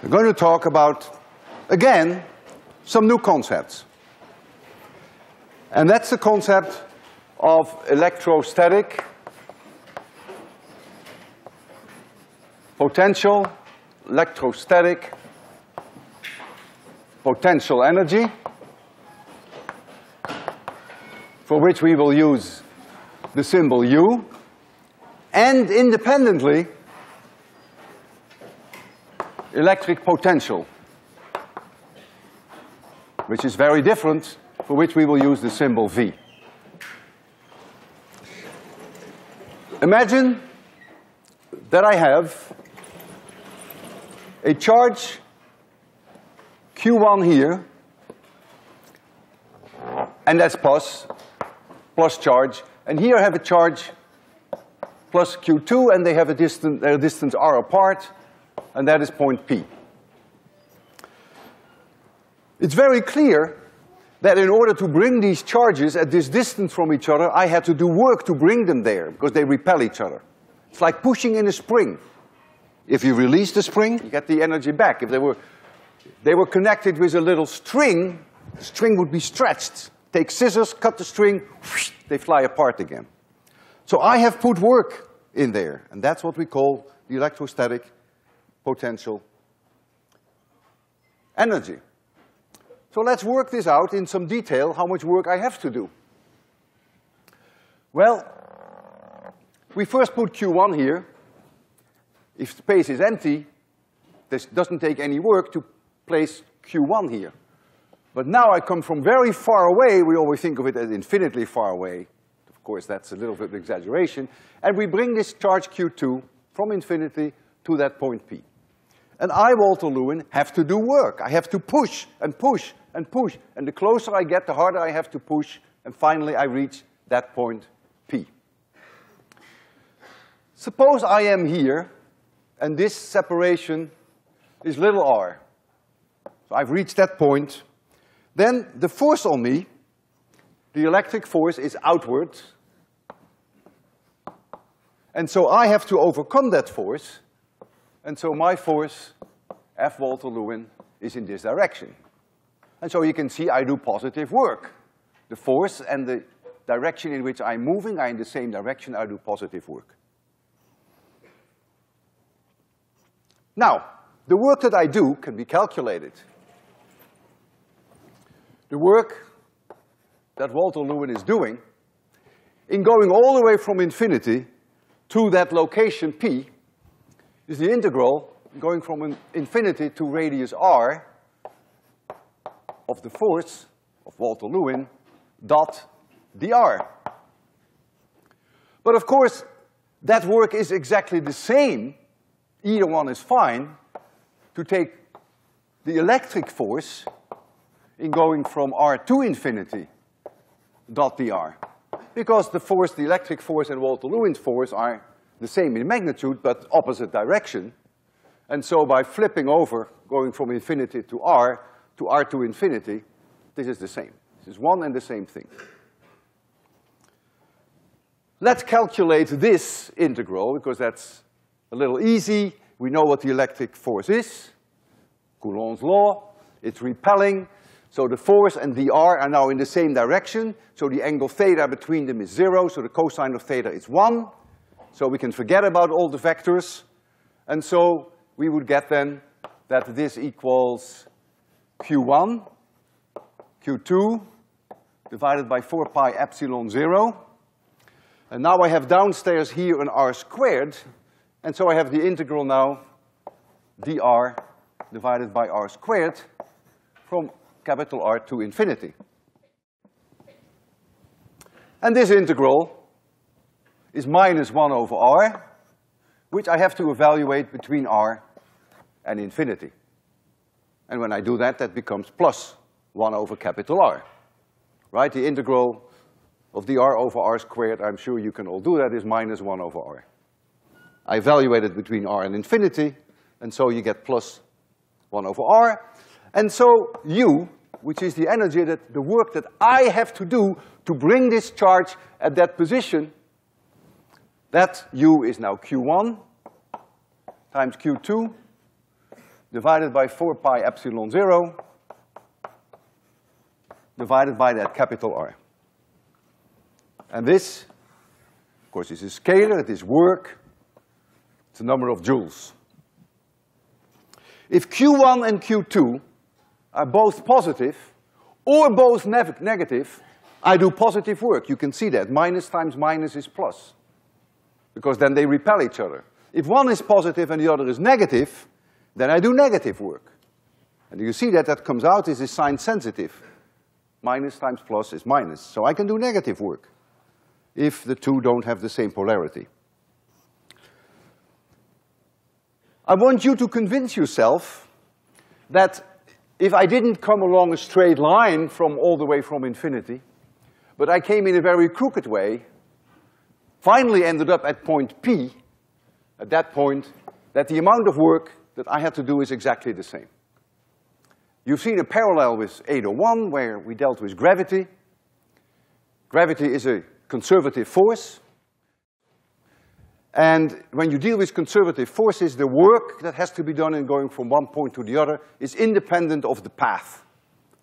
We're going to talk about, again, some new concepts. And that's the concept of electrostatic potential, electrostatic potential energy, for which we will use the symbol U, and independently, electric potential, which is very different, for which we will use the symbol V. Imagine that I have a charge Q1 here, and that's plus, plus charge, and here I have a charge plus Q2, and they have a distance, a distance r apart, and that is point P. It's very clear that in order to bring these charges at this distance from each other, I had to do work to bring them there, because they repel each other. It's like pushing in a spring. If you release the spring, you get the energy back. If they were, they were connected with a little string, the string would be stretched. Take scissors, cut the string, whoosh, they fly apart again. So I have put work in there, and that's what we call the electrostatic potential energy. So let's work this out in some detail, how much work I have to do. Well, we first put Q1 here. If space is empty, this doesn't take any work to place Q1 here. But now I come from very far away, we always think of it as infinitely far away. Of course, that's a little bit of exaggeration. And we bring this charge Q2 from infinity to that point P. And I, Walter Lewin, have to do work. I have to push and push and push. And the closer I get, the harder I have to push, and finally I reach that point P. Suppose I am here, and this separation is little r. So I've reached that point. Then the force on me, the electric force is outward. And so I have to overcome that force. And so my force, F Walter Lewin, is in this direction. And so you can see I do positive work. The force and the direction in which I'm moving are in the same direction, I do positive work. Now, the work that I do can be calculated. The work that Walter Lewin is doing in going all the way from infinity to that location P is the integral going from infinity to radius r of the force of Walter Lewin dot dr. But of course, that work is exactly the same either one is fine, to take the electric force in going from R to infinity dot dr. Because the force, the electric force and Walter Lewin's force are the same in magnitude, but opposite direction. And so by flipping over, going from infinity to R, to R to infinity, this is the same. This is one and the same thing. Let's calculate this integral, because that's a little easy. We know what the electric force is. Coulomb's law. It's repelling. So the force and dr are now in the same direction. So the angle theta between them is zero. So the cosine of theta is one. So we can forget about all the vectors. And so we would get then that this equals Q1, Q2, divided by four pi epsilon zero. And now I have downstairs here an r squared, and so I have the integral now dr divided by r squared from capital R to infinity. And this integral is minus one over r, which I have to evaluate between r and infinity. And when I do that, that becomes plus one over capital R. Right? The integral of dr over r squared, I'm sure you can all do that, is minus one over r. I evaluate it between r and infinity, and so you get plus one over r. And so U, which is the energy that, the work that I have to do to bring this charge at that position, that U is now Q1 times Q2 divided by four pi epsilon zero divided by that capital R. And this, of course, is a scalar, it is work, it's a number of joules. If Q1 and Q2 are both positive or both negative, I do positive work. You can see that. Minus times minus is plus. Because then they repel each other. If one is positive and the other is negative, then I do negative work. And you see that that comes out is sign sensitive. Minus times plus is minus. So I can do negative work if the two don't have the same polarity. I want you to convince yourself that if I didn't come along a straight line from all the way from infinity, but I came in a very crooked way, finally ended up at point P, at that point, that the amount of work that I had to do is exactly the same. You've seen a parallel with 801 where we dealt with gravity. Gravity is a conservative force. And when you deal with conservative forces, the work that has to be done in going from one point to the other is independent of the path.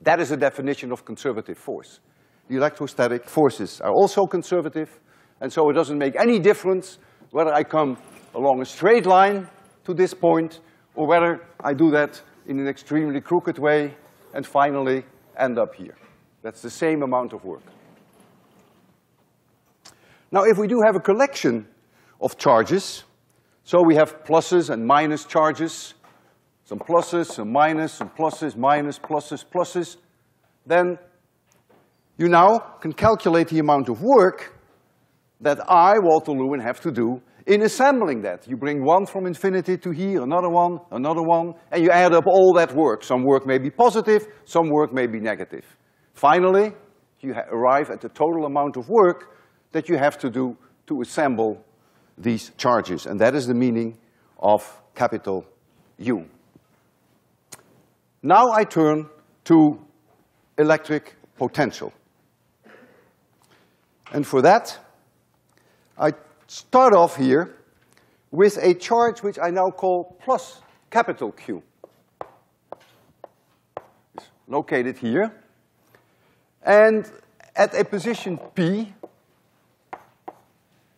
That is a definition of conservative force. The electrostatic forces are also conservative, and so it doesn't make any difference whether I come along a straight line to this point or whether I do that in an extremely crooked way and finally end up here. That's the same amount of work. Now, if we do have a collection of charges. So we have pluses and minus charges, some pluses, some minus, some pluses, minus, pluses, pluses. Then you now can calculate the amount of work that I, Walter Lewin, have to do in assembling that. You bring one from infinity to here, another one, another one, and you add up all that work. Some work may be positive, some work may be negative. Finally, you arrive at the total amount of work that you have to do to assemble these charges, and that is the meaning of capital U. Now I turn to electric potential. And for that, I start off here with a charge which I now call plus capital Q. It's located here. And at a position P,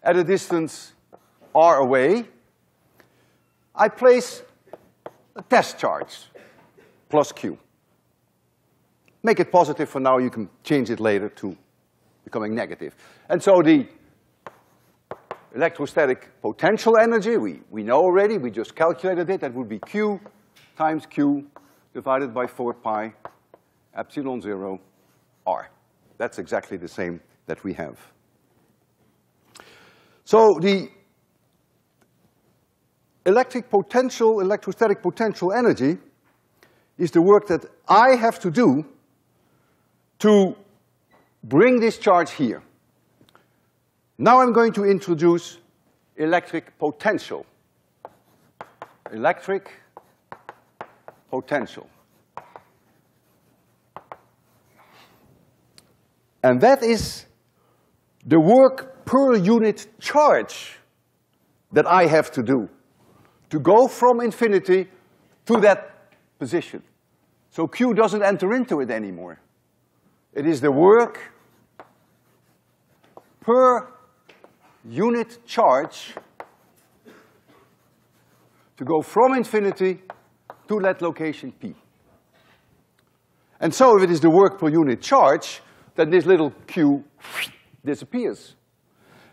at a distance r away, I place a test charge, plus q. Make it positive for now, you can change it later to becoming negative. And so the electrostatic potential energy, we, we know already, we just calculated it, that would be q times q divided by four pi epsilon zero r. That's exactly the same that we have. So the electric potential, electrostatic potential energy is the work that I have to do to bring this charge here. Now I'm going to introduce electric potential. Electric potential. And that is the work per unit charge that I have to do to go from infinity to that position. So Q doesn't enter into it anymore. It is the work per unit charge to go from infinity to that location P. And so if it is the work per unit charge, then this little q disappears.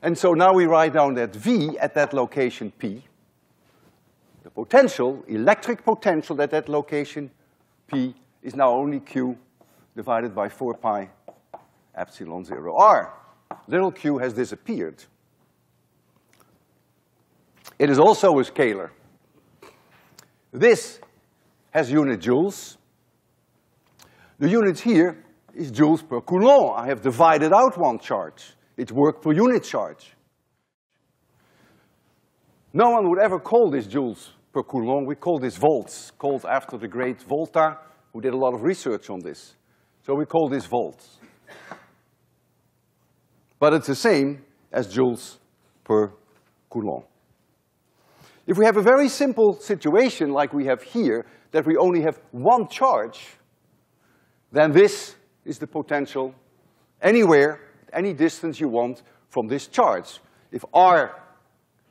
And so now we write down that V at that location P the potential, electric potential at that location, P, is now only Q divided by four pi epsilon zero R. Little q has disappeared. It is also a scalar. This has unit joules. The unit here is joules per coulomb. I have divided out one charge. It's work per unit charge. No one would ever call this joules per coulomb. We call this volts, called after the great Volta, who did a lot of research on this. So we call this volts. But it's the same as joules per coulomb. If we have a very simple situation like we have here, that we only have one charge, then this is the potential anywhere, any distance you want from this charge. If R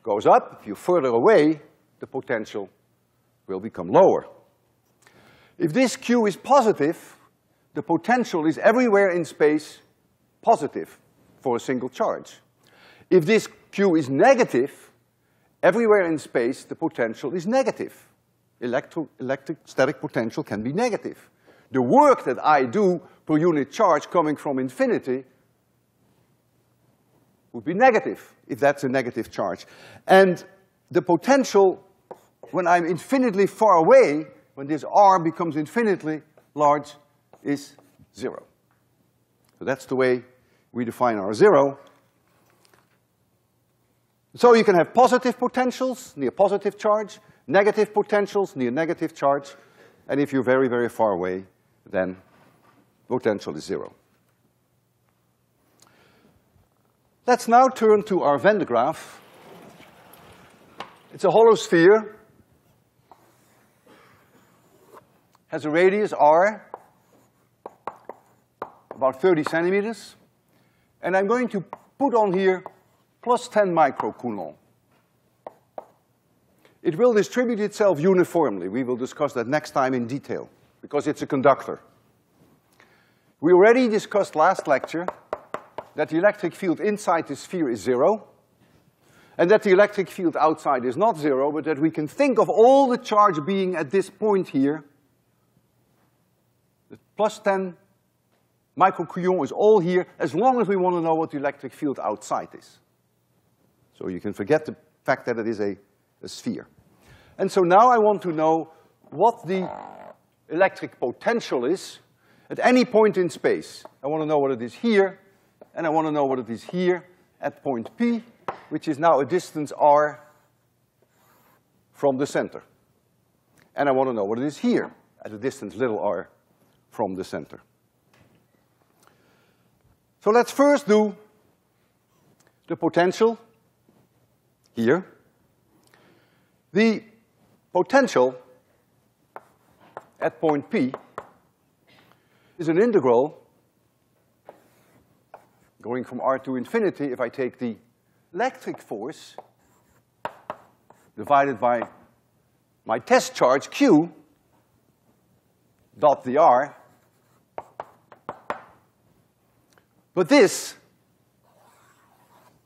goes up, if you're further away, the potential will become lower. If this Q is positive, the potential is everywhere in space positive for a single charge. If this Q is negative, everywhere in space the potential is negative. Electro electrostatic potential can be negative. The work that I do per unit charge coming from infinity would be negative, if that's a negative charge. And the potential, when I'm infinitely far away, when this R becomes infinitely large, is zero. So that's the way we define our zero. So you can have positive potentials near positive charge, negative potentials near negative charge, and if you're very, very far away, then potential is zero. Let's now turn to our Van de Graaff. It's a hollow sphere, has a radius r, about 30 centimeters, and I'm going to put on here plus 10 microcoulomb. It will distribute itself uniformly. We will discuss that next time in detail, because it's a conductor. We already discussed last lecture that the electric field inside the sphere is zero, and that the electric field outside is not zero, but that we can think of all the charge being at this point here. The plus 10 microcoulomb is all here, as long as we want to know what the electric field outside is. So you can forget the fact that it is a, a sphere. And so now I want to know what the electric potential is at any point in space. I want to know what it is here, and I want to know what it is here at point P, which is now a distance r from the center. And I want to know what it is here at a distance little r from the center. So let's first do the potential here. The potential at point P is an integral going from R to infinity if I take the electric force divided by my test charge Q dot the R. But this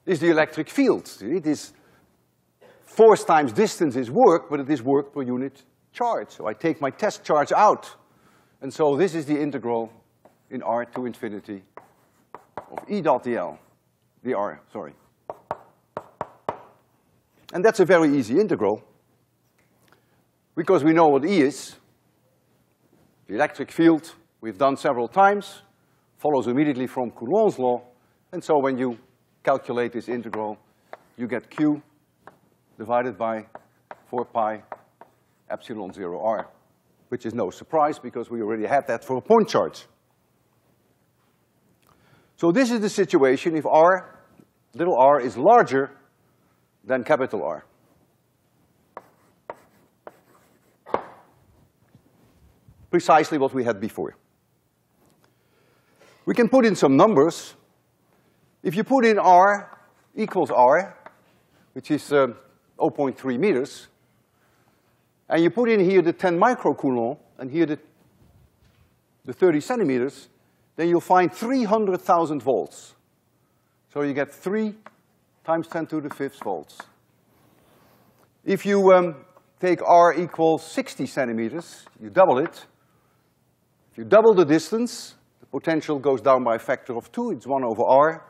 is the electric field. It is force times distance is work, but it is work per unit charge. So I take my test charge out. And so this is the integral in R to infinity of E dot dl, dr, sorry. And that's a very easy integral because we know what E is. The electric field, we've done several times, follows immediately from Coulomb's law, and so when you calculate this integral, you get Q divided by four pi epsilon zero r, which is no surprise because we already had that for a point charge. So this is the situation if r, little r, is larger than capital R. Precisely what we had before. We can put in some numbers. If you put in R equals R, which is uh, 0.3 meters, and you put in here the 10 microcoulomb and here the, the 30 centimeters, then you'll find 300,000 volts. So you get three times 10 to the fifth volts. If you um, take R equals 60 centimeters, you double it. If you double the distance, the potential goes down by a factor of two, it's one over R.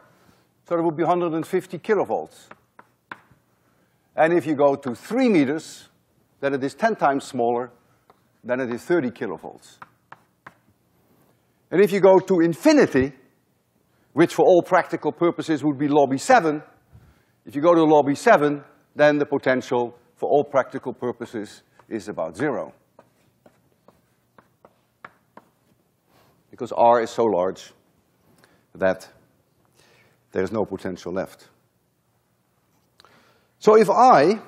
So it would be 150 kilovolts. And if you go to three meters, then it is 10 times smaller, than it is 30 kilovolts. And if you go to infinity, which for all practical purposes would be lobby seven, if you go to lobby seven, then the potential for all practical purposes is about zero. Because R is so large that there's no potential left. So if I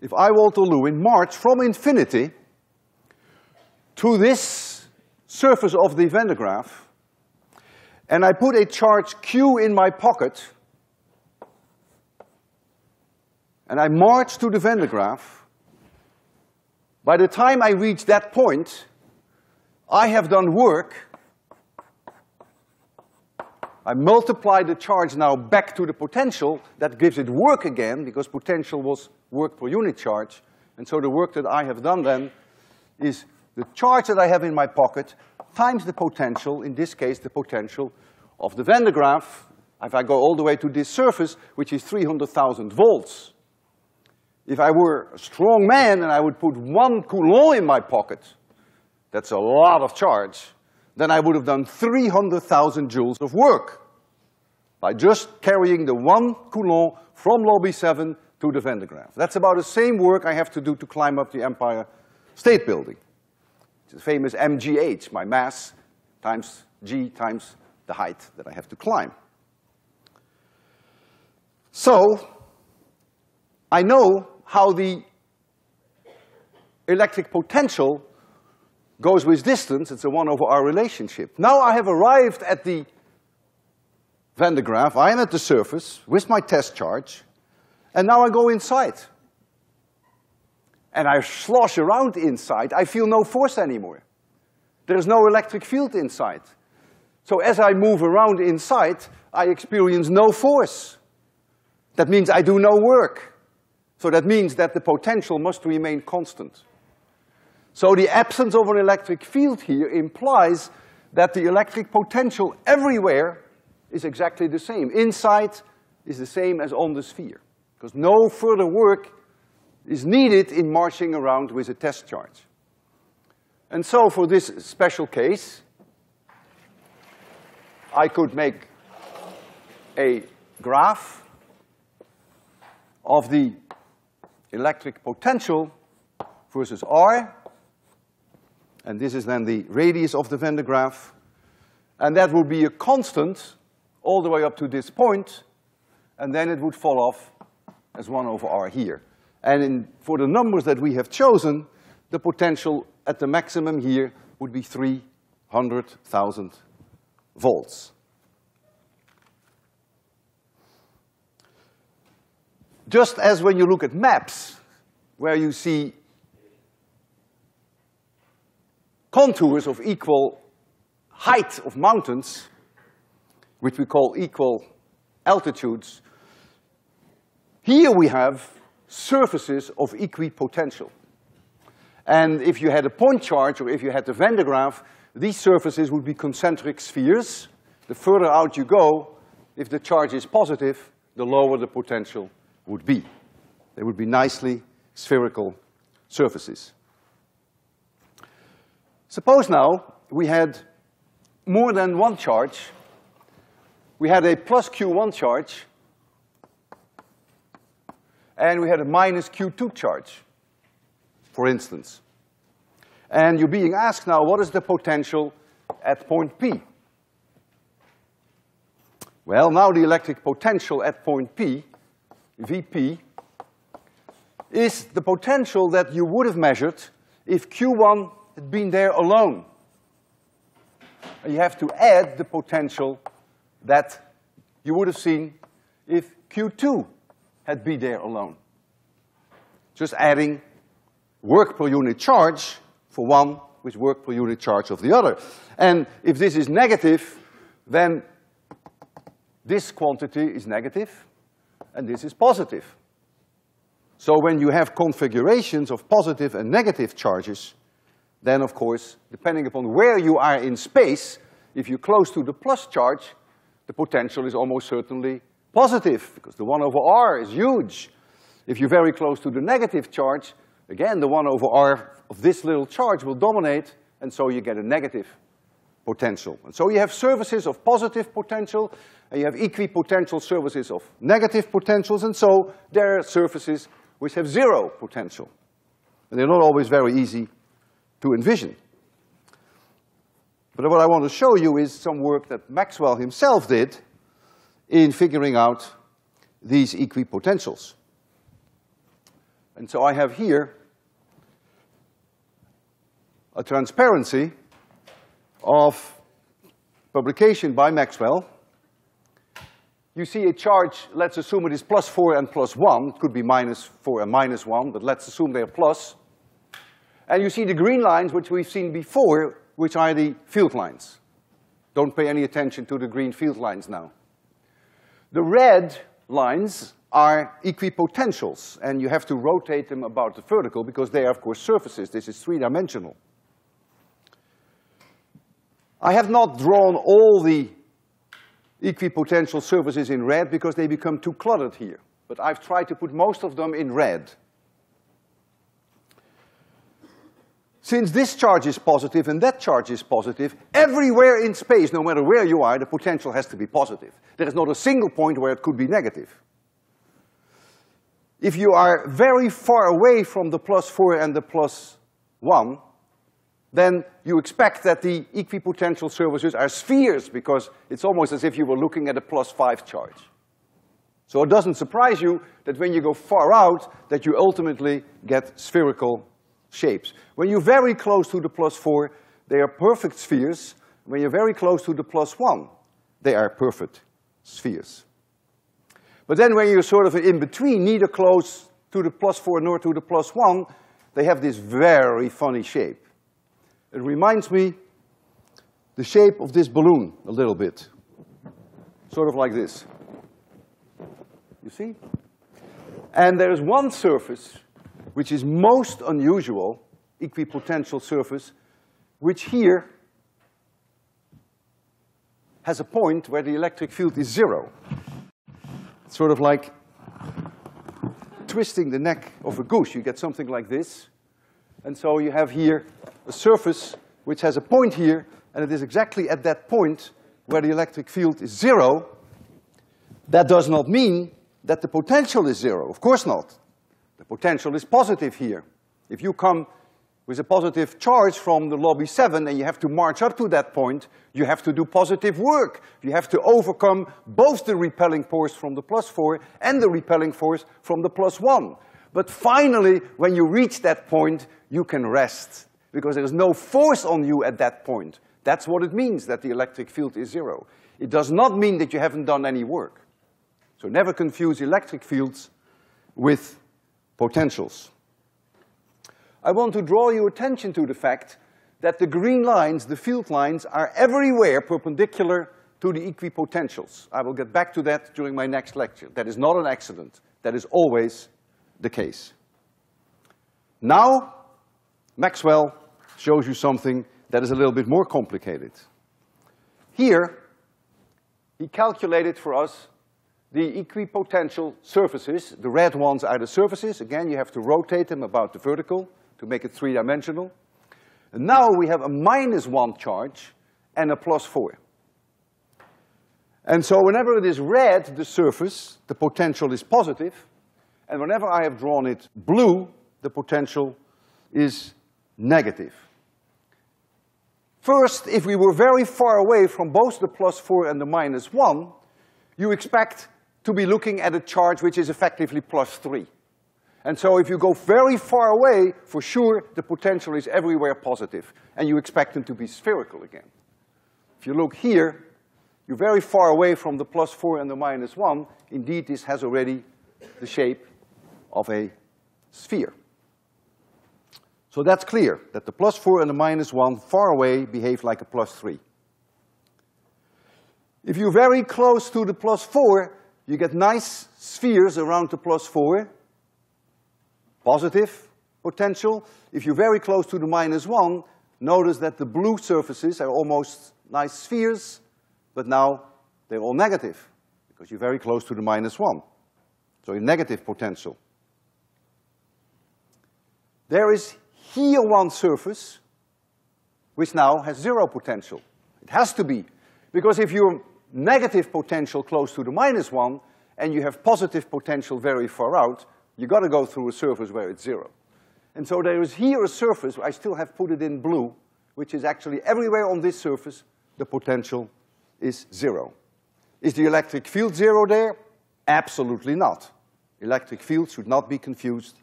if I, Walter Lewin, march from infinity to this surface of the Van de Graaff, and I put a charge q in my pocket, and I march to the Van de Graaff, by the time I reach that point, I have done work. I multiply the charge now back to the potential, that gives it work again, because potential was work per unit charge. And so the work that I have done then is the charge that I have in my pocket times the potential, in this case the potential of the Van de Graaff, if I go all the way to this surface, which is 300,000 volts. If I were a strong man and I would put one Coulomb in my pocket, that's a lot of charge, then I would have done 300,000 joules of work by just carrying the one Coulomb from lobby seven to the Van de Graaff. That's about the same work I have to do to climb up the Empire State Building. It's the famous MGH, my mass times G times the height that I have to climb. So, I know how the electric potential goes with distance, it's a one over r relationship. Now I have arrived at the Van de Graaff, I am at the surface with my test charge, and now I go inside. And I slosh around inside, I feel no force anymore. There is no electric field inside. So as I move around inside, I experience no force. That means I do no work. So that means that the potential must remain constant. So the absence of an electric field here implies that the electric potential everywhere is exactly the same. Inside is the same as on the sphere, because no further work is needed in marching around with a test charge. And so for this special case, I could make a graph of the electric potential versus R, and this is then the radius of the Van de Graaff, and that would be a constant all the way up to this point, and then it would fall off as one over R here. And in, for the numbers that we have chosen, the potential at the maximum here would be 300,000 volts. Just as when you look at maps, where you see contours of equal height of mountains, which we call equal altitudes, here we have surfaces of equipotential. And if you had a point charge, or if you had the Van de Graaff, these surfaces would be concentric spheres. The further out you go, if the charge is positive, the lower the potential would be. They would be nicely spherical surfaces. Suppose now we had more than one charge. We had a plus Q1 charge, and we had a minus Q2 charge, for instance. And you're being asked now, what is the potential at point P? Well, now the electric potential at point P Vp, is the potential that you would have measured if Q1 had been there alone. And you have to add the potential that you would have seen if Q2 had been there alone. Just adding work per unit charge for one with work per unit charge of the other. And if this is negative, then this quantity is negative, and this is positive. So when you have configurations of positive and negative charges, then of course, depending upon where you are in space, if you're close to the plus charge, the potential is almost certainly positive, because the one over R is huge. If you're very close to the negative charge, again, the one over R of this little charge will dominate, and so you get a negative potential. And so you have surfaces of positive potential, and you have equipotential surfaces of negative potentials, and so there are surfaces which have zero potential. And they're not always very easy to envision. But what I want to show you is some work that Maxwell himself did in figuring out these equipotentials. And so I have here a transparency of publication by Maxwell. You see a charge, let's assume it is plus four and plus one, it could be minus four and minus one, but let's assume they're plus. And you see the green lines, which we've seen before, which are the field lines. Don't pay any attention to the green field lines now. The red lines are equipotentials, and you have to rotate them about the vertical because they are, of course, surfaces. This is three-dimensional. I have not drawn all the equipotential surfaces in red because they become too cluttered here. But I've tried to put most of them in red. Since this charge is positive and that charge is positive, everywhere in space, no matter where you are, the potential has to be positive. There is not a single point where it could be negative. If you are very far away from the plus four and the plus one, then you expect that the equipotential surfaces are spheres because it's almost as if you were looking at a plus five charge. So it doesn't surprise you that when you go far out, that you ultimately get spherical shapes. When you're very close to the plus four, they are perfect spheres. When you're very close to the plus one, they are perfect spheres. But then when you're sort of in between, neither close to the plus four nor to the plus one, they have this very funny shape. It reminds me the shape of this balloon a little bit. Sort of like this. You see? And there is one surface which is most unusual, equipotential surface, which here has a point where the electric field is zero. It's sort of like twisting the neck of a goose. You get something like this. And so you have here a surface which has a point here, and it is exactly at that point where the electric field is zero. That does not mean that the potential is zero. Of course not. The potential is positive here. If you come with a positive charge from the lobby seven and you have to march up to that point, you have to do positive work. You have to overcome both the repelling force from the plus four and the repelling force from the plus one. But finally, when you reach that point, you can rest because there is no force on you at that point. That's what it means that the electric field is zero. It does not mean that you haven't done any work. So never confuse electric fields with potentials. I want to draw your attention to the fact that the green lines, the field lines, are everywhere perpendicular to the equipotentials. I will get back to that during my next lecture. That is not an accident. That is always the case. Now, Maxwell shows you something that is a little bit more complicated. Here, he calculated for us the equipotential surfaces. The red ones are the surfaces. Again, you have to rotate them about the vertical to make it three-dimensional. And now we have a minus one charge and a plus four. And so whenever it is red, the surface, the potential is positive, and whenever I have drawn it blue, the potential is negative. First, if we were very far away from both the plus four and the minus one, you expect to be looking at a charge which is effectively plus three. And so if you go very far away, for sure, the potential is everywhere positive, and you expect them to be spherical again. If you look here, you're very far away from the plus four and the minus one. Indeed, this has already the shape of a sphere. So that's clear, that the plus four and the minus one far away behave like a plus three. If you're very close to the plus four, you get nice spheres around the plus four, positive potential. If you're very close to the minus one, notice that the blue surfaces are almost nice spheres, but now they're all negative, because you're very close to the minus one. So a negative potential. There is here one surface which now has zero potential. It has to be, because if you're negative potential close to the minus one and you have positive potential very far out, you gotta go through a surface where it's zero. And so there is here a surface, I still have put it in blue, which is actually everywhere on this surface, the potential is zero. Is the electric field zero there? Absolutely not. Electric field should not be confused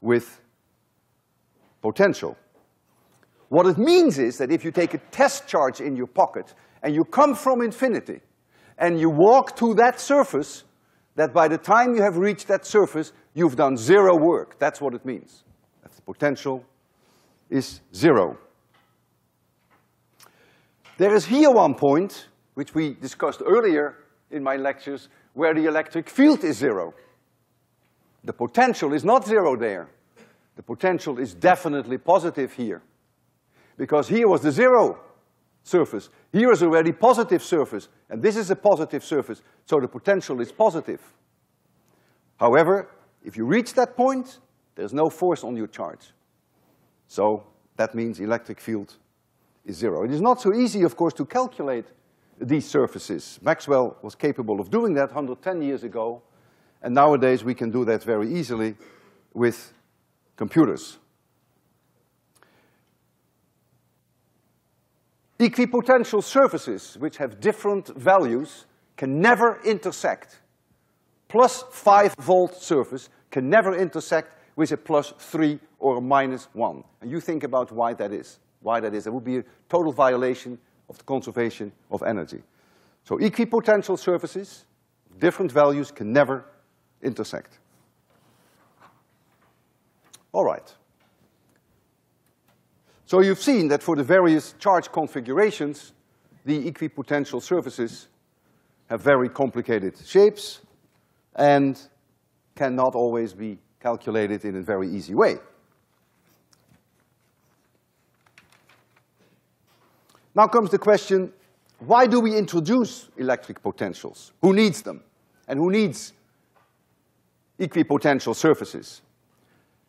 with potential. What it means is that if you take a test charge in your pocket and you come from infinity and you walk to that surface, that by the time you have reached that surface, you've done zero work. That's what it means. That's the potential is zero. There is here one point, which we discussed earlier in my lectures, where the electric field is zero. The potential is not zero there. The potential is definitely positive here. Because here was the zero surface. Here is already positive surface, and this is a positive surface, so the potential is positive. However, if you reach that point, there's no force on your charge. So that means electric field is zero. It is not so easy, of course, to calculate these surfaces. Maxwell was capable of doing that 110 years ago, and nowadays we can do that very easily with computers. Equipotential surfaces which have different values can never intersect. Plus five volt surface can never intersect with a plus three or a minus one. And you think about why that is, why that is. That would be a total violation of the conservation of energy. So equipotential surfaces, different values can never intersect. All right. So you've seen that for the various charge configurations, the equipotential surfaces have very complicated shapes and cannot always be calculated in a very easy way. Now comes the question, why do we introduce electric potentials? Who needs them? And who needs equipotential surfaces?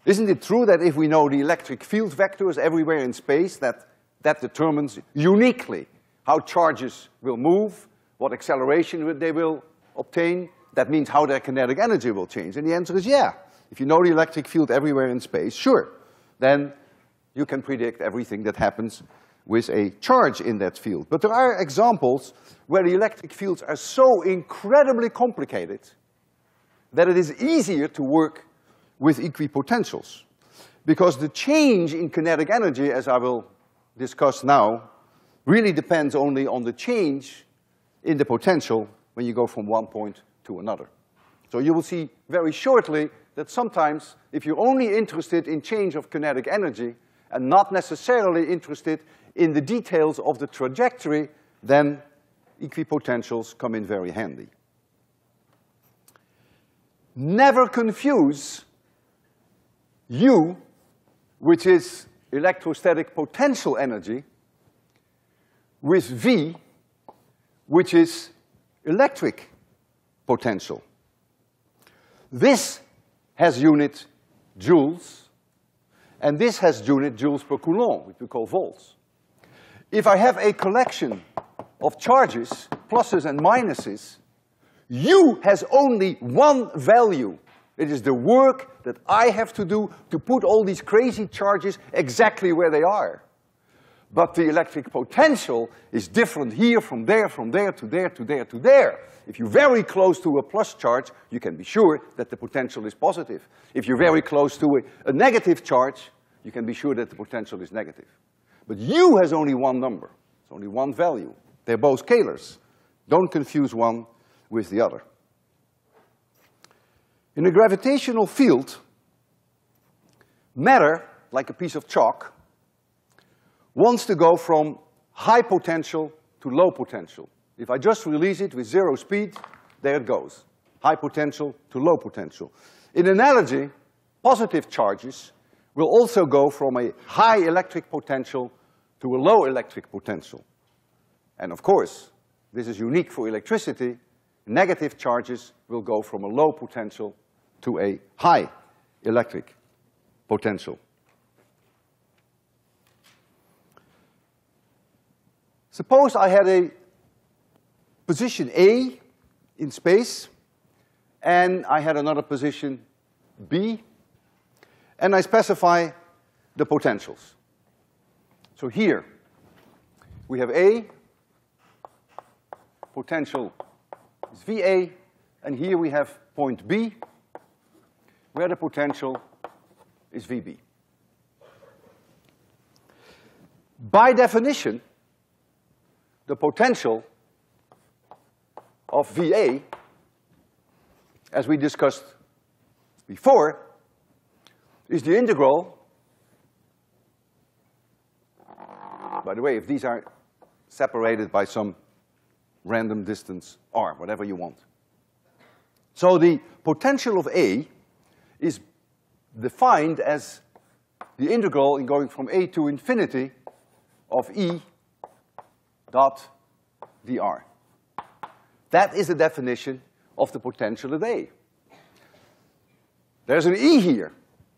Isn't it true that if we know the electric field vectors everywhere in space, that that determines uniquely how charges will move, what acceleration they will obtain? That means how their kinetic energy will change. And the answer is yeah. If you know the electric field everywhere in space, sure, then you can predict everything that happens with a charge in that field. But there are examples where the electric fields are so incredibly complicated that it is easier to work with equipotentials. Because the change in kinetic energy, as I will discuss now, really depends only on the change in the potential when you go from one point to another. So you will see very shortly that sometimes, if you're only interested in change of kinetic energy and not necessarily interested in the details of the trajectory, then equipotentials come in very handy. Never confuse U, which is electrostatic potential energy, with V, which is electric potential. This has unit joules, and this has unit joules per coulomb, which we call volts. If I have a collection of charges, pluses and minuses, U has only one value. It is the work that I have to do to put all these crazy charges exactly where they are. But the electric potential is different here, from there, from there, to there, to there, to there. If you're very close to a plus charge, you can be sure that the potential is positive. If you're very close to a, a negative charge, you can be sure that the potential is negative. But U has only one number. It's only one value. They're both scalars. Don't confuse one with the other. In a gravitational field, matter, like a piece of chalk, wants to go from high potential to low potential. If I just release it with zero speed, there it goes. High potential to low potential. In analogy, positive charges will also go from a high electric potential to a low electric potential. And of course, this is unique for electricity, negative charges will go from a low potential to a high electric potential. Suppose I had a position A in space, and I had another position B, and I specify the potentials. So here, we have A, potential is VA, and here we have point B, where the potential is VB. By definition, the potential of VA, as we discussed before, is the integral. By the way, if these are separated by some random distance r, whatever you want. So the potential of A is defined as the integral in going from A to infinity of E dot dr. That is the definition of the potential of A. There's an E here,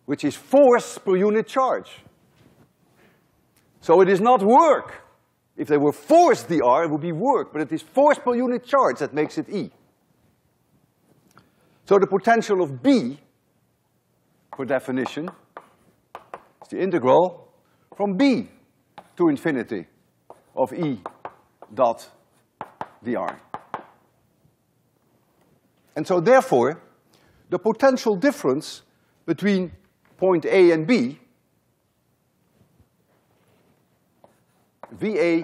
which is force per unit charge. So it is not work. If they were force dr, it would be work, but it is force per unit charge that makes it E. So the potential of B, per definition, is the integral from B to infinity of E dot dr. And so therefore, the potential difference between point A and B, VA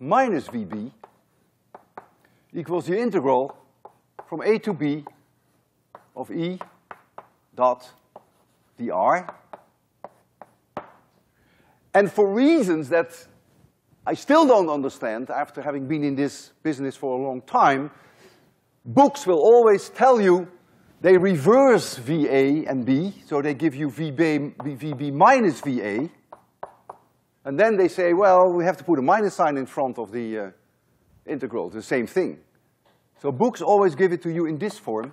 minus VB, equals the integral from A to B of E dot dr. And for reasons that I still don't understand after having been in this business for a long time, books will always tell you they reverse VA and B, so they give you VB, VB minus VA. And then they say, well, we have to put a minus sign in front of the uh, integral, the same thing. So books always give it to you in this form.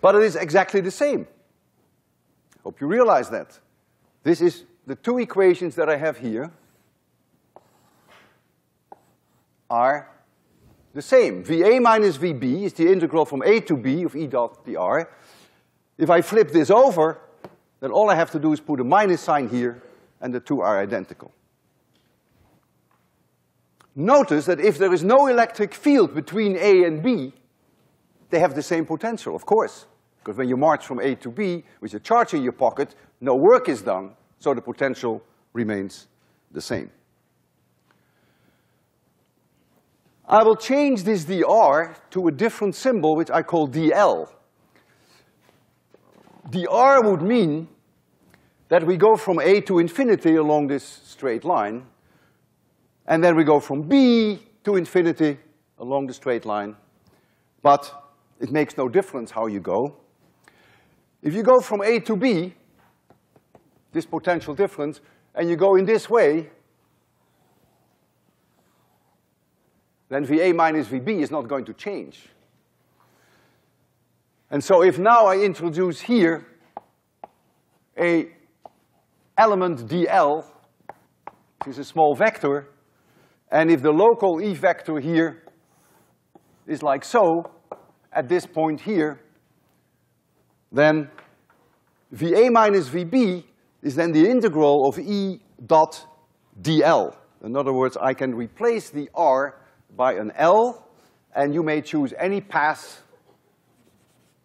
But it is exactly the same. Hope you realize that. This is the two equations that I have here are the same. VA minus VB is the integral from A to B of E dot dr. If I flip this over, then all I have to do is put a minus sign here, and the two are identical. Notice that if there is no electric field between A and B, they have the same potential, of course. Because when you march from A to B with a charge in your pocket, no work is done, so the potential remains the same. I will change this dr to a different symbol, which I call dl. dr would mean that we go from A to infinity along this straight line, and then we go from B to infinity along the straight line, but it makes no difference how you go. If you go from A to B, this potential difference, and you go in this way, then VA minus VB is not going to change. And so if now I introduce here a element dl, which is a small vector, and if the local E vector here is like so, at this point here, then VA minus VB is then the integral of E dot dl. In other words, I can replace the R by an L, and you may choose any path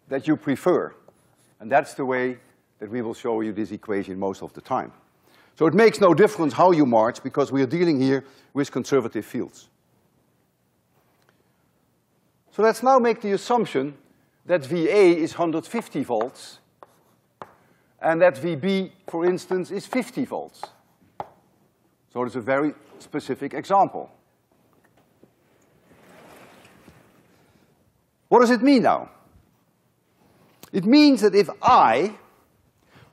that you prefer. And that's the way that we will show you this equation most of the time. So it makes no difference how you march because we are dealing here with conservative fields. So let's now make the assumption that VA is 150 volts and that VB, for instance, is 50 volts. So it's a very specific example. What does it mean now? It means that if I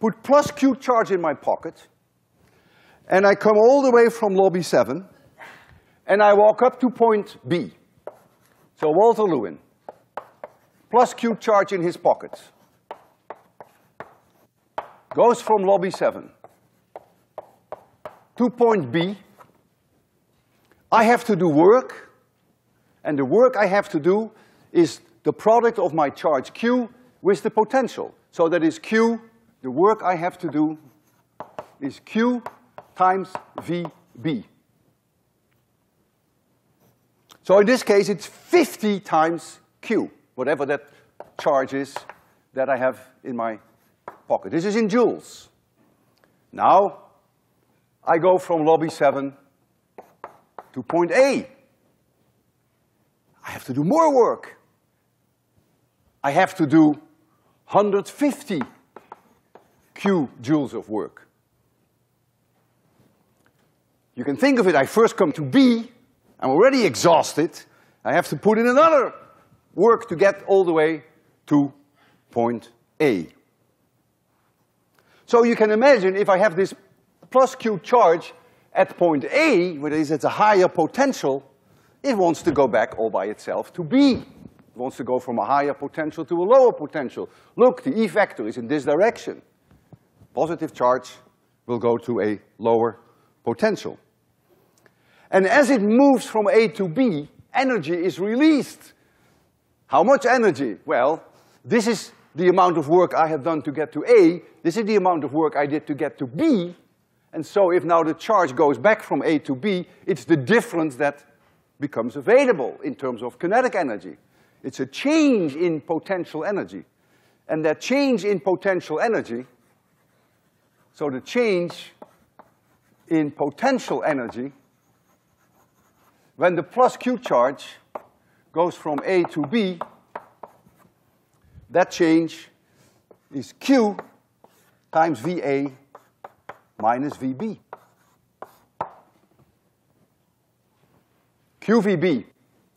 put plus Q charge in my pocket, and I come all the way from lobby seven, and I walk up to point B. So Walter Lewin, plus Q charge in his pocket, goes from lobby seven to point B. I have to do work, and the work I have to do is the product of my charge Q with the potential. So that is Q, the work I have to do is Q times VB. So in this case, it's 50 times Q, whatever that charge is that I have in my pocket. This is in joules. Now, I go from lobby seven to point A. I have to do more work. I have to do 150 Q joules of work. You can think of it, I first come to B, I'm already exhausted, I have to put in another work to get all the way to point A. So you can imagine if I have this plus Q charge at point A, where it is at a higher potential, it wants to go back all by itself to B. It wants to go from a higher potential to a lower potential. Look, the E vector is in this direction. Positive charge will go to a lower potential. And as it moves from A to B, energy is released. How much energy? Well, this is the amount of work I have done to get to A, this is the amount of work I did to get to B, and so if now the charge goes back from A to B, it's the difference that becomes available in terms of kinetic energy. It's a change in potential energy. And that change in potential energy, so the change in potential energy, when the plus Q charge goes from A to B, that change is Q times VA minus VB. QVB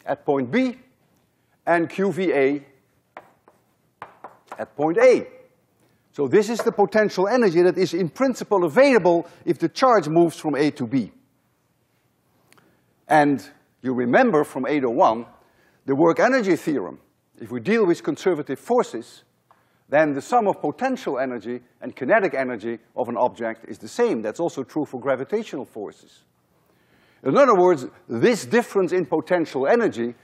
at point B and QVA at point A. So this is the potential energy that is in principle available if the charge moves from A to B. And you remember from 801, the work energy theorem. If we deal with conservative forces, then the sum of potential energy and kinetic energy of an object is the same. That's also true for gravitational forces. In other words, this difference in potential energy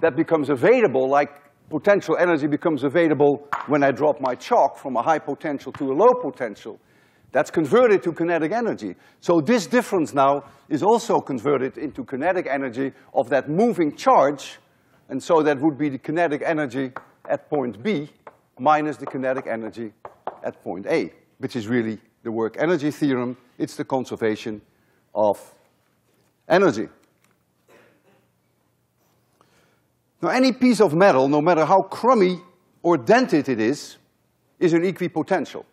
that becomes available, like potential energy becomes available when I drop my chalk from a high potential to a low potential, that's converted to kinetic energy. So this difference now is also converted into kinetic energy of that moving charge, and so that would be the kinetic energy at point B minus the kinetic energy at point A, which is really the work energy theorem. It's the conservation of energy. Now, any piece of metal, no matter how crummy or dented it is, is an equipotential,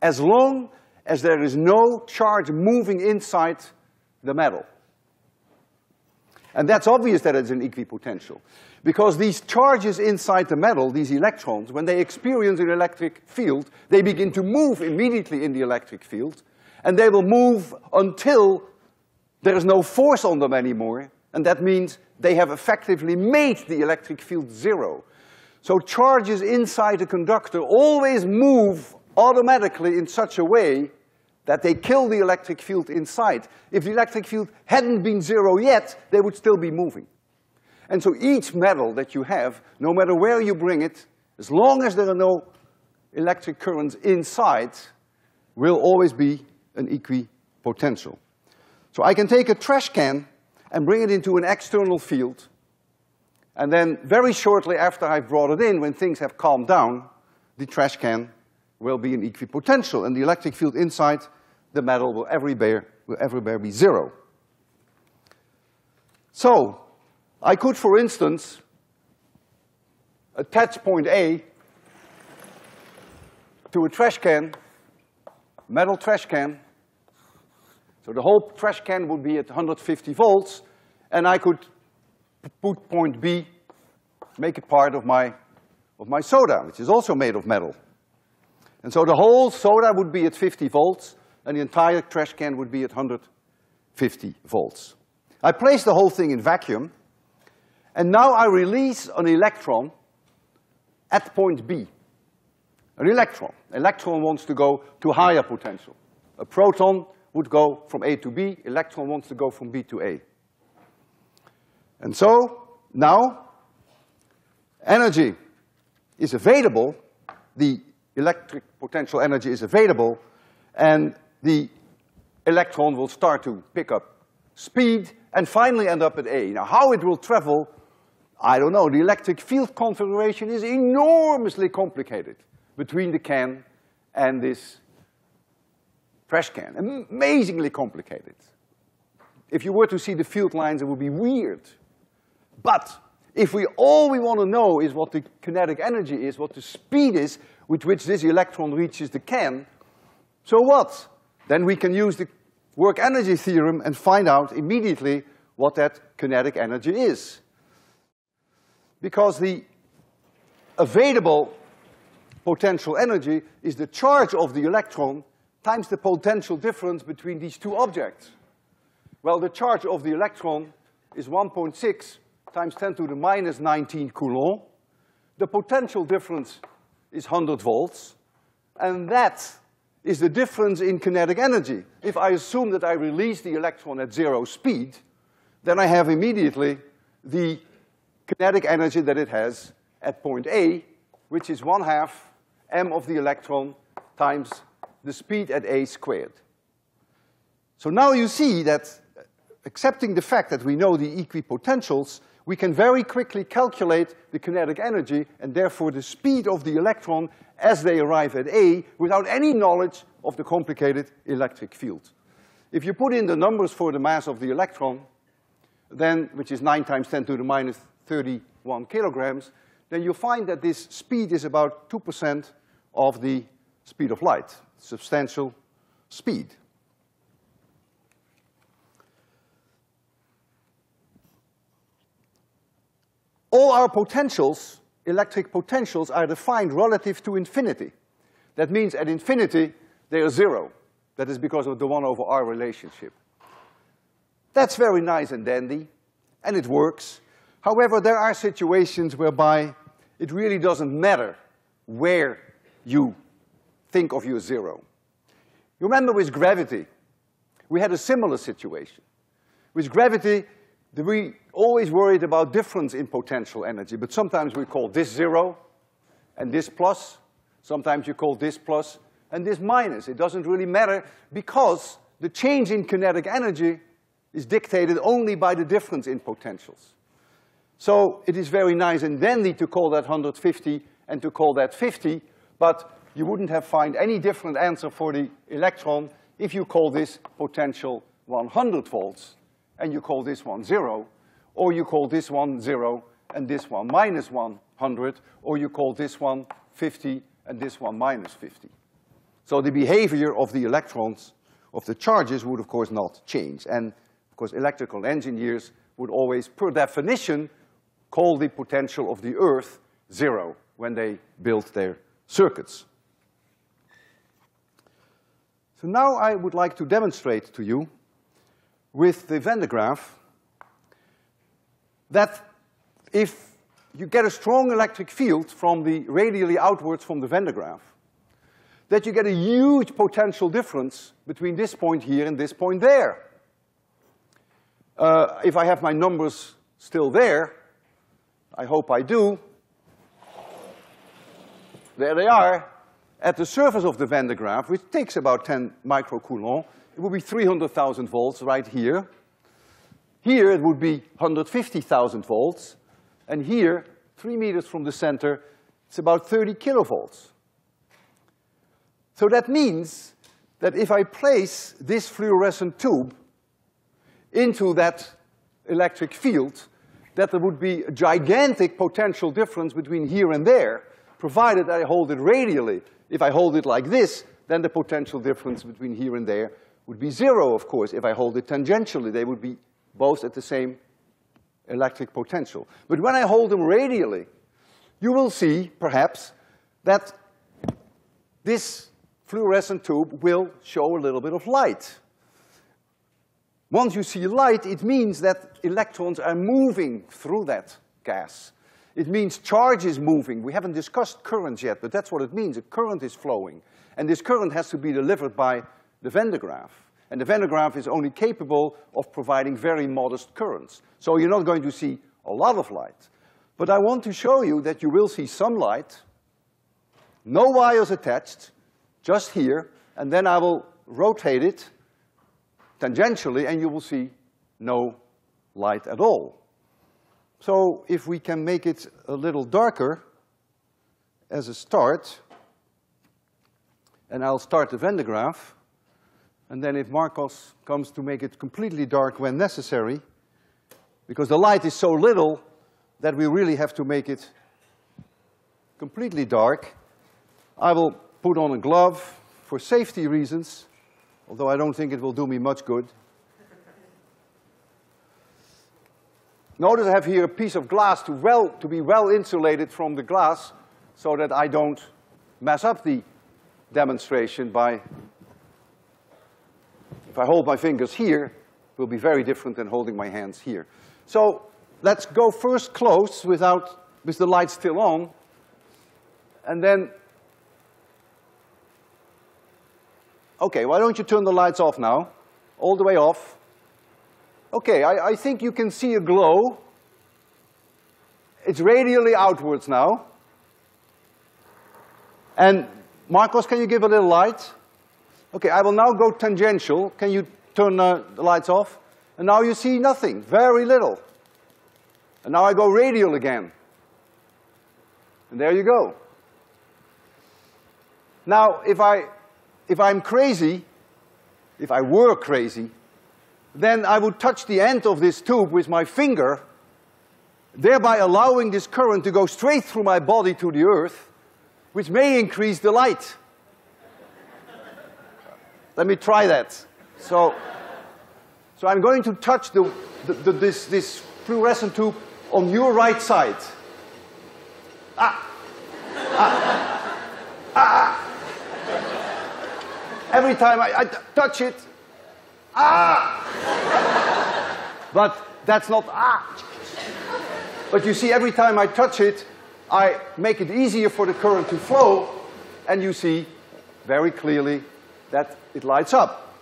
as long as there is no charge moving inside the metal. And that's obvious that it's an equipotential. Because these charges inside the metal, these electrons, when they experience an electric field, they begin to move immediately in the electric field, and they will move until there is no force on them anymore, and that means they have effectively made the electric field zero. So charges inside a conductor always move automatically in such a way that they kill the electric field inside. If the electric field hadn't been zero yet, they would still be moving. And so each metal that you have, no matter where you bring it, as long as there are no electric currents inside, will always be an equipotential. So I can take a trash can and bring it into an external field, and then very shortly after I've brought it in, when things have calmed down, the trash can will be an equipotential, and the electric field inside the metal will everywhere, will everywhere be zero. So, I could, for instance, attach point A to a trash can, metal trash can. So the whole trash can would be at 150 volts, and I could put point B, make it part of my, of my soda, which is also made of metal. And so the whole soda would be at 50 volts, and the entire trash can would be at 150 volts. I place the whole thing in vacuum, and now I release an electron at point B. An electron. Electron wants to go to higher potential. A proton would go from A to B, electron wants to go from B to A. And so, now, energy is available, the electric potential energy is available, and the electron will start to pick up speed and finally end up at A. Now, how it will travel, I don't know, the electric field configuration is enormously complicated between the can and this trash can, amazingly complicated. If you were to see the field lines, it would be weird. But if we, all we want to know is what the kinetic energy is, what the speed is with which this electron reaches the can, so what? Then we can use the work energy theorem and find out immediately what that kinetic energy is. Because the available potential energy is the charge of the electron times the potential difference between these two objects. Well, the charge of the electron is 1.6 times 10 to the minus 19 Coulomb. The potential difference is 100 volts, and that is the difference in kinetic energy. If I assume that I release the electron at zero speed, then I have immediately the kinetic energy that it has at point A, which is one half m of the electron times the speed at a squared. So now you see that accepting the fact that we know the equipotentials, we can very quickly calculate the kinetic energy and therefore the speed of the electron as they arrive at A without any knowledge of the complicated electric field. If you put in the numbers for the mass of the electron, then, which is nine times ten to the minus thirty-one kilograms, then you'll find that this speed is about two percent of the speed of light, substantial speed. All our potentials, electric potentials, are defined relative to infinity. That means at infinity, they are zero. That is because of the one over R relationship. That's very nice and dandy, and it works. However, there are situations whereby it really doesn't matter where you think of your zero. You remember with gravity, we had a similar situation. With gravity, we always worried about difference in potential energy, but sometimes we call this zero and this plus. Sometimes you call this plus and this minus. It doesn't really matter because the change in kinetic energy is dictated only by the difference in potentials. So it is very nice and dandy to call that 150 and to call that 50, but you wouldn't have find any different answer for the electron if you call this potential 100 volts and you call this one zero, or you call this one zero and this one minus 100, or you call this one 50 and this one minus 50. So the behavior of the electrons, of the charges, would of course not change. And of course, electrical engineers would always, per definition, call the potential of the Earth zero when they built their circuits. So now I would like to demonstrate to you with the Van de Graaff that if you get a strong electric field from the radially outwards from the Van de Graaff, that you get a huge potential difference between this point here and this point there. Uh, if I have my numbers still there, I hope I do, there they are, at the surface of the Van de Graaff, which takes about 10 microcoulomb, it would be 300,000 volts right here. Here it would be 150,000 volts, and here, three meters from the center, it's about 30 kilovolts. So that means that if I place this fluorescent tube into that electric field, that there would be a gigantic potential difference between here and there, provided I hold it radially. If I hold it like this, then the potential difference between here and there would be zero, of course. If I hold it tangentially, they would be both at the same electric potential. But when I hold them radially, you will see, perhaps, that this fluorescent tube will show a little bit of light. Once you see light, it means that electrons are moving through that gas. It means charge is moving. We haven't discussed currents yet, but that's what it means. A current is flowing. And this current has to be delivered by the Van de Graaff. And the Van de Graaff is only capable of providing very modest currents. So you're not going to see a lot of light. But I want to show you that you will see some light, no wires attached, just here, and then I will rotate it tangentially and you will see no light at all. So if we can make it a little darker as a start, and I'll start the Van de Graaff, and then if Marcos comes to make it completely dark when necessary, because the light is so little that we really have to make it completely dark, I will put on a glove for safety reasons, although I don't think it will do me much good. Notice I have here a piece of glass to, well, to be well insulated from the glass so that I don't mess up the demonstration by, if I hold my fingers here, it will be very different than holding my hands here. So let's go first close without, with the light still on, and then, okay, why don't you turn the lights off now, all the way off. Okay, I, I think you can see a glow. It's radially outwards now. And Marcos, can you give a little light? Okay, I will now go tangential. Can you turn uh, the lights off? And now you see nothing, very little. And now I go radial again. And there you go. Now, if I, if I'm crazy, if I were crazy, then I would touch the end of this tube with my finger, thereby allowing this current to go straight through my body to the earth, which may increase the light. Let me try that. So, so I'm going to touch the, the, the, this, this fluorescent tube on your right side. Ah. Ah. Ah. Every time I, I touch it, ah! but that's not ah. But you see, every time I touch it, I make it easier for the current to flow, and you see very clearly that it lights up.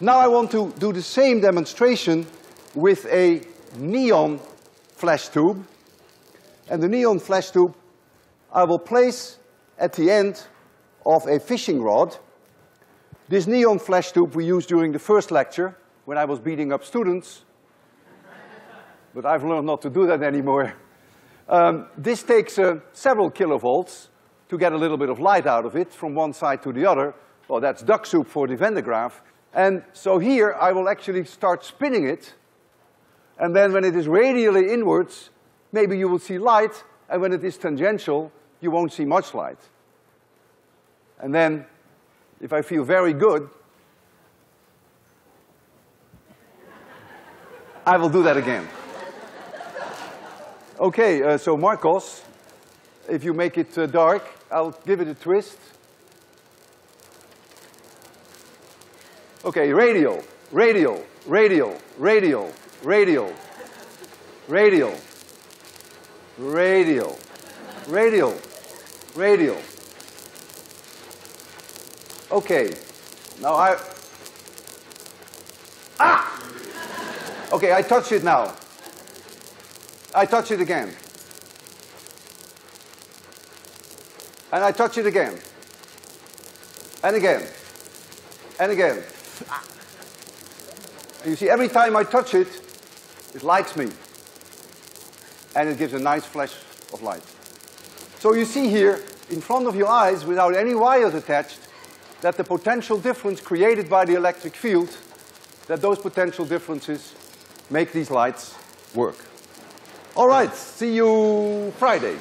Now I want to do the same demonstration with a neon flash tube. And the neon flash tube I will place at the end of a fishing rod this neon flash tube we used during the first lecture when I was beating up students, but I've learned not to do that anymore. Um, this takes uh, several kilovolts to get a little bit of light out of it from one side to the other. Well, that's duck soup for the Van de Graaff. And so here I will actually start spinning it, and then when it is radially inwards, maybe you will see light, and when it is tangential, you won't see much light. And then if I feel very good, I will do that again. Okay, uh, so Marcos, if you make it uh, dark, I'll give it a twist. Okay, radial, radial, radial, radial, radial, radial, radial, radial, radial. Okay, now I, ah! Okay, I touch it now. I touch it again. And I touch it again. And again. And again. And you see, every time I touch it, it lights me. And it gives a nice flash of light. So you see here, in front of your eyes, without any wires attached, that the potential difference created by the electric field, that those potential differences make these lights work. All right, see you Friday.